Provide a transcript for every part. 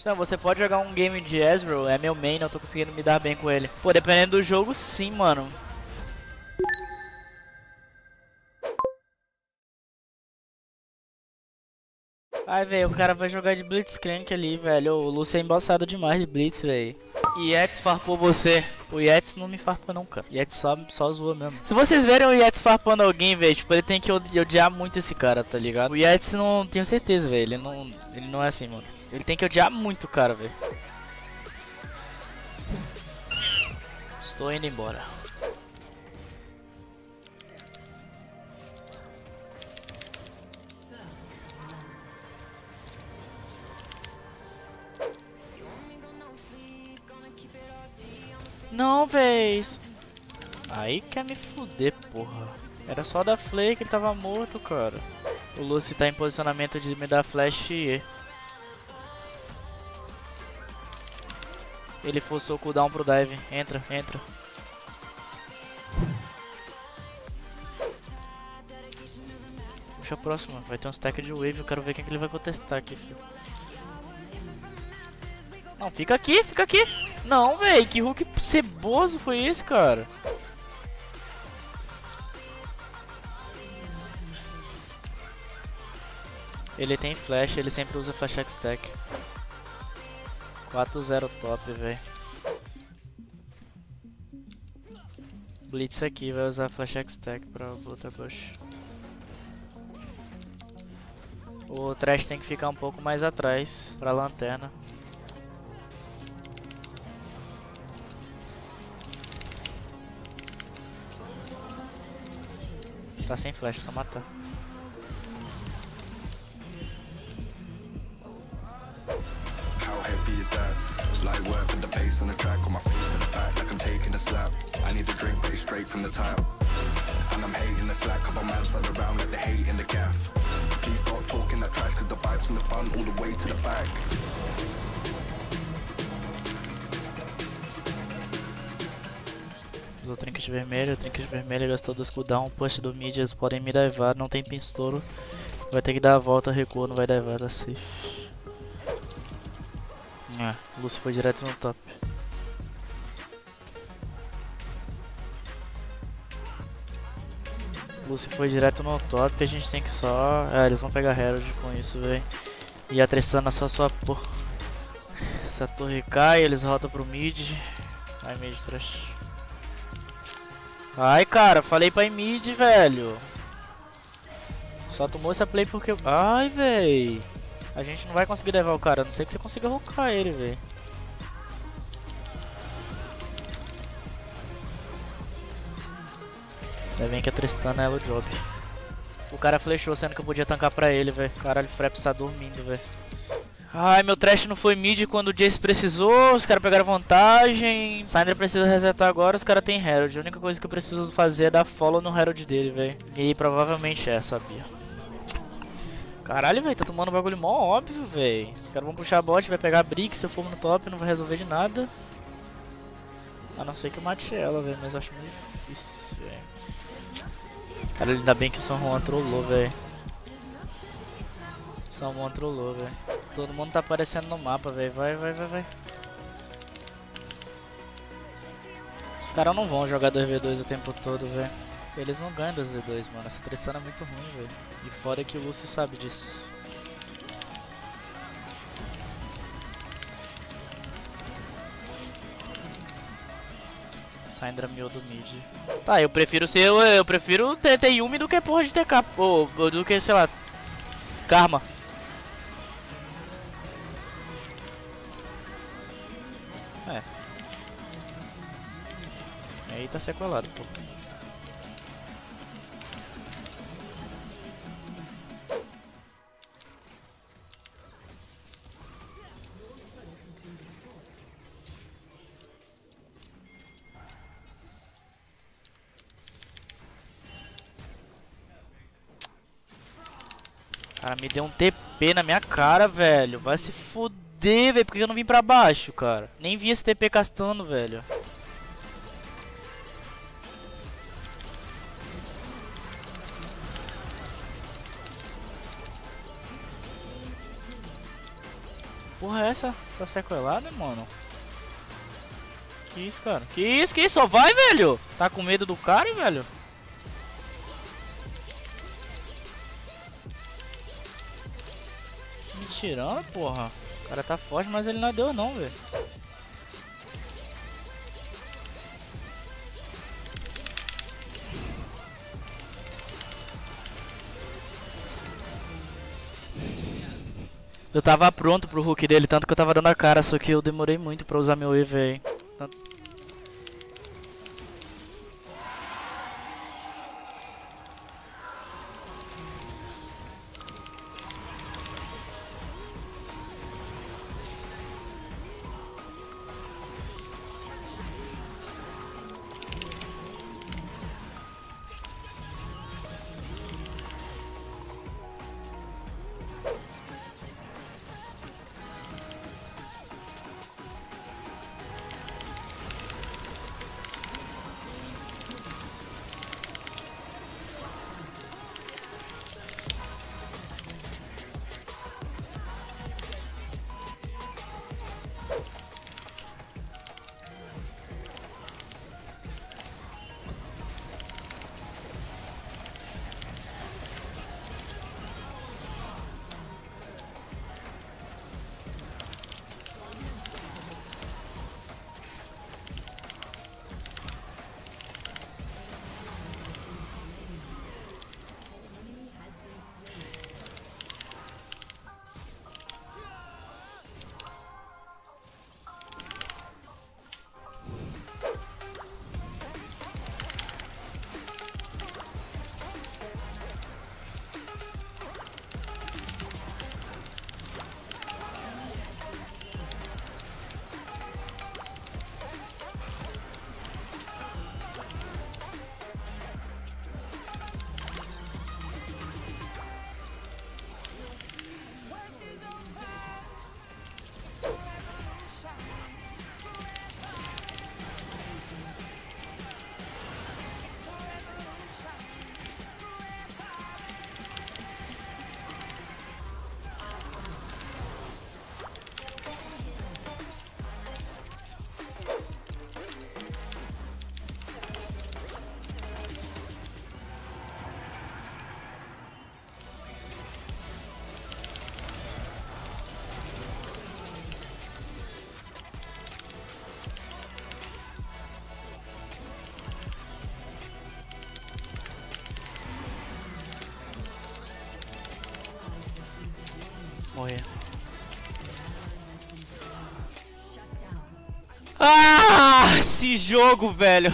Então, você pode jogar um game de Ezreal, é meu main, eu tô conseguindo me dar bem com ele. Pô, dependendo do jogo, sim, mano. Ai, velho, o cara vai jogar de Blitzcrank ali, velho. O Lúcio é embaçado demais de Blitz, velho. Yetis farpou você. O Yetis não me farpa não, cara. Yetis só, só zoa mesmo. Se vocês verem o Yetis farpando alguém, velho, tipo, ele tem que odiar muito esse cara, tá ligado? O Yetis não tenho certeza, velho. Ele não, ele não é assim, mano. Ele tem que odiar muito o cara, velho. Estou indo embora. Não, vez. Aí quer me fuder, porra. Era só da Flay que ele tava morto, cara. O Lucy tá em posicionamento de me dar flash e... Ele forçou o cooldown pro dive. Entra, entra. Puxa a próxima. Vai ter um stack de wave. Eu quero ver quem que ele vai contestar aqui, filho. Não, fica aqui, fica aqui. Não, velho, que hook ceboso foi esse, cara? Ele tem flash, ele sempre usa flash stack. 4-0 top, velho. Blitz aqui vai usar flash stack pra botar bush. O trash tem que ficar um pouco mais atrás pra lanterna. Tá sem flash, só matar. Is that? Work with the bass on the track on my face in the like I'm taking a slap. I need a drink, but it's straight from the tile. And I'm hating the slack, couple man slide around like the hate in the gaff. Please stop talking that trash, cause the vibes the all the way to the back. Trinket vermelho, trinket vermelho gastou dois cooldown, push do mid, eles podem me divar, não tem pinstouro. Vai ter que dar a volta, recua, não vai divar, tá safe. Ah, o Lucy foi direto no top. Lucy foi direto no top, a gente tem que só... É, eles vão pegar Herald com isso, velho. E a Tristana só sua porra. Essa torre cai, eles rotam pro mid. Ai, mid trash. Ai, cara, falei pra ir mid, velho. Só tomou essa play porque... Ai, véi. A gente não vai conseguir levar o cara, a não sei que você consiga rocar ele, velho. Ainda bem que a Tristana é o job. O cara flechou sendo que eu podia tancar pra ele, velho. Caralho, o Fraps tá dormindo, velho. Ai, meu trash não foi mid quando o Jace precisou, os caras pegaram vantagem. Syndra precisa resetar agora, os caras têm Herald. A única coisa que eu preciso fazer é dar follow no Herald dele, velho. E provavelmente é, sabia. Caralho, velho, tá tomando um bagulho mó óbvio, velho. Os caras vão puxar bot, vai pegar brick, se eu for no top não vai resolver de nada. A não ser que eu mate ela, velho, mas acho muito difícil, velho. Cara, ainda bem que o São Juan trollou, velho. São Juan trollou, velho. Todo mundo tá aparecendo no mapa, velho. Vai, vai, vai, vai. Os caras não vão jogar 2v2 o tempo todo, velho. Eles não ganham 2v2, mano. Essa Tristana é muito ruim, velho. E fora que o Lúcio sabe disso. Syndra mil do mid. Tá, eu prefiro ser. Eu, eu prefiro ter, ter Yumi do que porra de TK. Ou, ou do que, sei lá. Karma. É. Aí tá sequelado, pô. Cara, me deu um TP na minha cara, velho. Vai se fuder, velho. Por que eu não vim pra baixo, cara? Nem vi esse TP castando, velho. porra é essa? Tá sequelada, mano? Que isso, cara? Que isso, que isso? Só vai, velho! Tá com medo do cara, velho? Tirando, porra. O cara tá forte, mas ele não deu não, velho. Eu tava pronto pro hook dele, tanto que eu tava dando a cara, só que eu demorei muito pra usar meu E, velho. Morrer. Ah, esse jogo, velho.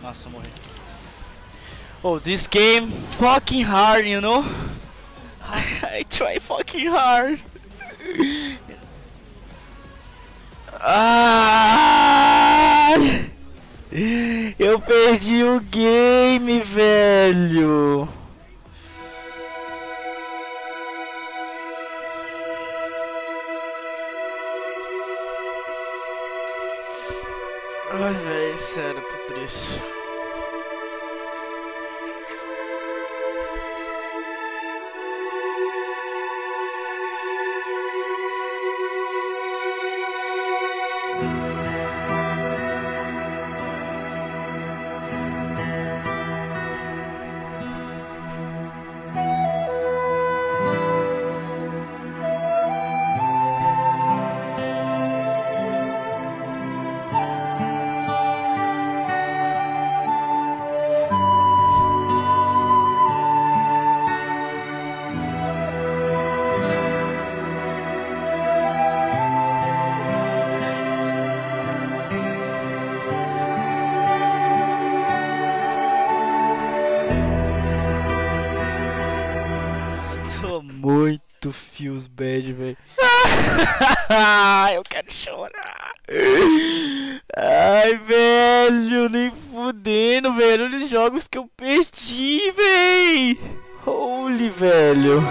Nossa, morri. Oh, this game fucking hard, you know? I try fucking hard. Ah! Eu perdi o game, velho. Ai, velho, sério, tô triste. Muito feels bad, velho. Eu quero chorar. Ai, velho, nem fudendo, velho. Olha os jogos que eu perdi, velho. Holy, velho.